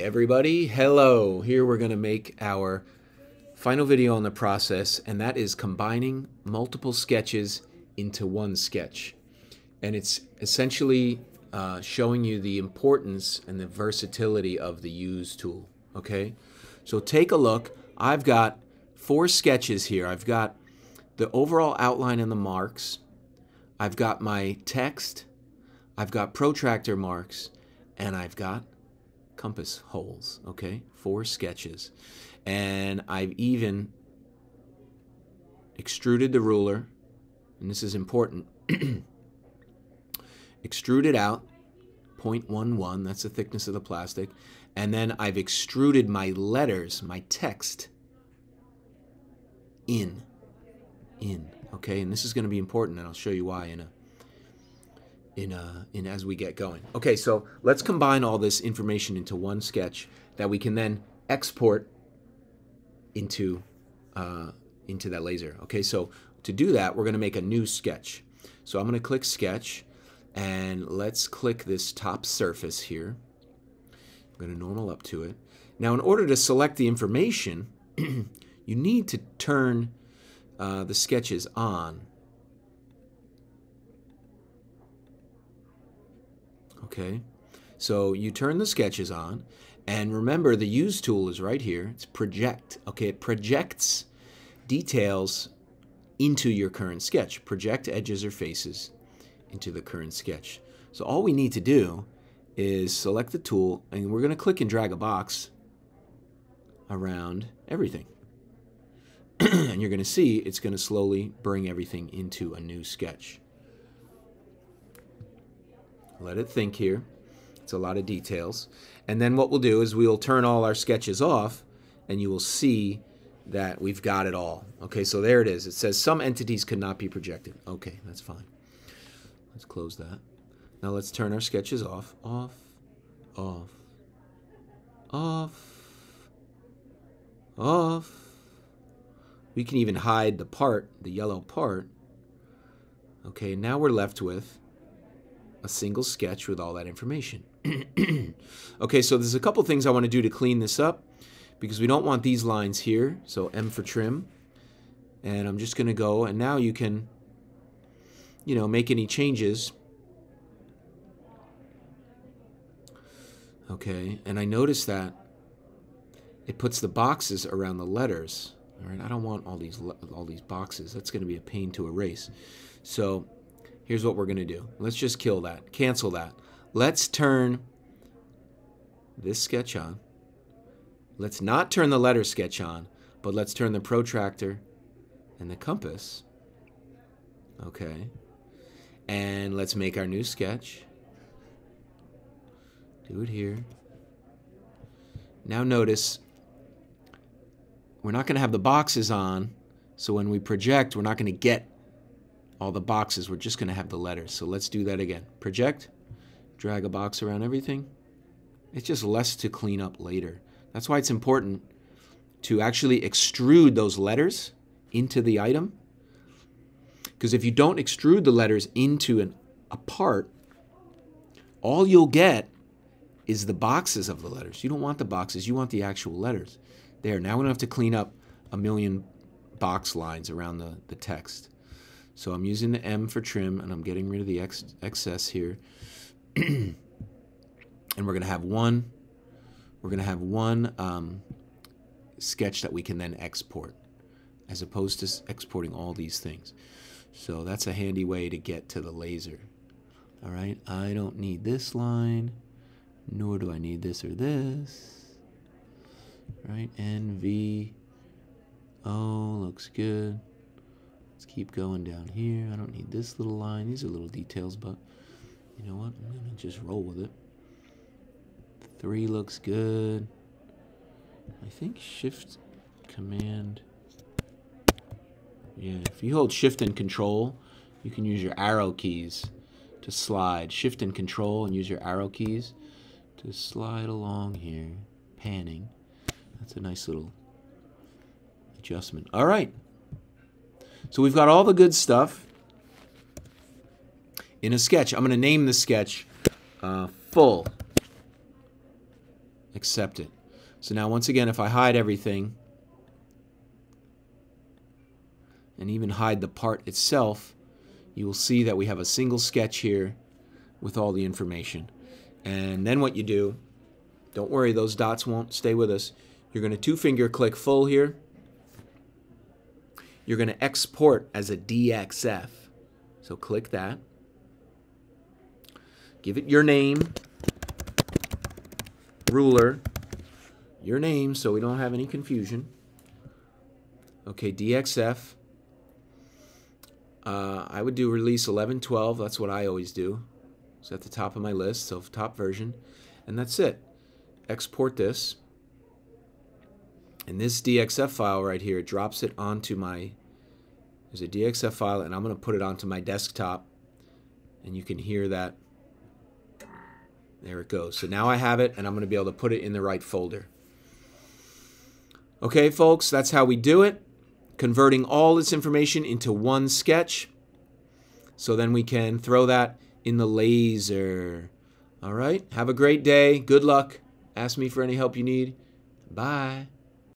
Everybody, hello. Here we're going to make our final video on the process and that is combining multiple sketches into one sketch. And it's essentially uh, showing you the importance and the versatility of the use tool. Okay, so take a look. I've got four sketches here. I've got the overall outline and the marks. I've got my text. I've got protractor marks and I've got compass holes, okay? Four sketches. And I've even extruded the ruler, and this is important. extruded out 0.11, that's the thickness of the plastic. And then I've extruded my letters, my text, in. In, okay? And this is going to be important, and I'll show you why in a in, uh, in as we get going. Okay, so let's combine all this information into one sketch that we can then export into, uh, into that laser. Okay, so to do that, we're going to make a new sketch. So I'm going to click Sketch, and let's click this top surface here. I'm going to normal up to it. Now, in order to select the information, you need to turn uh, the sketches on Okay, so you turn the sketches on, and remember the use tool is right here. It's project. Okay, it projects details into your current sketch. Project edges or faces into the current sketch. So all we need to do is select the tool, and we're going to click and drag a box around everything. and you're going to see it's going to slowly bring everything into a new sketch. Let it think here. It's a lot of details. And then what we'll do is we'll turn all our sketches off and you will see that we've got it all. Okay, so there it is. It says some entities could not be projected. Okay, that's fine. Let's close that. Now let's turn our sketches off. Off, off, off, off. We can even hide the part, the yellow part. Okay, now we're left with a single sketch with all that information. okay, so there's a couple things I want to do to clean this up because we don't want these lines here. So M for trim. And I'm just going to go, and now you can, you know, make any changes. Okay, and I notice that it puts the boxes around the letters. All right, I don't want all these all these boxes. That's going to be a pain to erase. So here's what we're going to do. Let's just kill that, cancel that. Let's turn this sketch on. Let's not turn the letter sketch on, but let's turn the protractor and the compass. Okay. And let's make our new sketch. Do it here. Now notice we're not going to have the boxes on, so when we project, we're not going to get all the boxes. We're just going to have the letters. So let's do that again. Project, drag a box around everything. It's just less to clean up later. That's why it's important to actually extrude those letters into the item. Because if you don't extrude the letters into an, a part, all you'll get is the boxes of the letters. You don't want the boxes, you want the actual letters. There, now we don't have to clean up a million box lines around the, the text. So I'm using the M for trim and I'm getting rid of the ex excess here. and we're going to have one, we're going to have one um, sketch that we can then export as opposed to exporting all these things. So that's a handy way to get to the laser. All right, I don't need this line, nor do I need this or this. Right, NV, oh, looks good. Let's keep going down here. I don't need this little line. These are little details, but you know what? I'm going to just roll with it. Three looks good. I think shift command. Yeah, if you hold shift and control, you can use your arrow keys to slide. Shift and control and use your arrow keys to slide along here, panning. That's a nice little adjustment. All right. So we've got all the good stuff in a sketch. I'm going to name the sketch uh, full accept it. So now once again, if I hide everything, and even hide the part itself, you will see that we have a single sketch here with all the information. And then what you do, don't worry, those dots won't stay with us. You're going to two finger click full here. You're going to export as a DXF. So click that. Give it your name, ruler, your name so we don't have any confusion. Okay, DXF. Uh, I would do release 1112. That's what I always do. It's at the top of my list, so top version. And that's it. Export this. And this DXF file right here drops it onto my, there's a DXF file, and I'm going to put it onto my desktop. And you can hear that. There it goes. So now I have it, and I'm going to be able to put it in the right folder. Okay, folks, that's how we do it converting all this information into one sketch. So then we can throw that in the laser. All right, have a great day. Good luck. Ask me for any help you need. Bye.